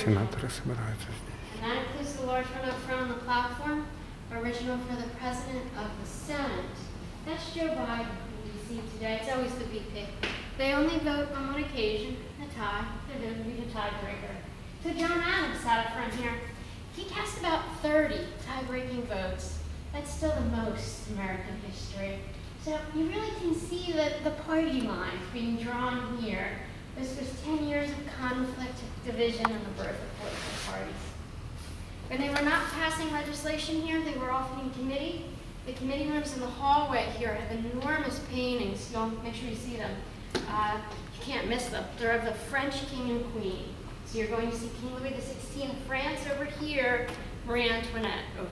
сенатора собираются здесь. And that includes the large one up front on the platform, original for the President of the Senate. That's Joe Biden, who you see today. It's always the VP. They only vote on one occasion, a tie. They're going to be the tiebreaker. So John Adams sat up front here. He cast about 30 tie-breaking votes. That's still the most in American history. So you really can see the, the party lines being drawn here. This was 10 years of conflict, division, and the birth of political parties. When they were not passing legislation here, they were often in committee. The committee rooms in the hallway here have enormous paintings. You'll make sure you see them. Uh, you can't miss them. They're of the French king and queen. So you're going to see King Louis XVI of France over here, Marie Antoinette over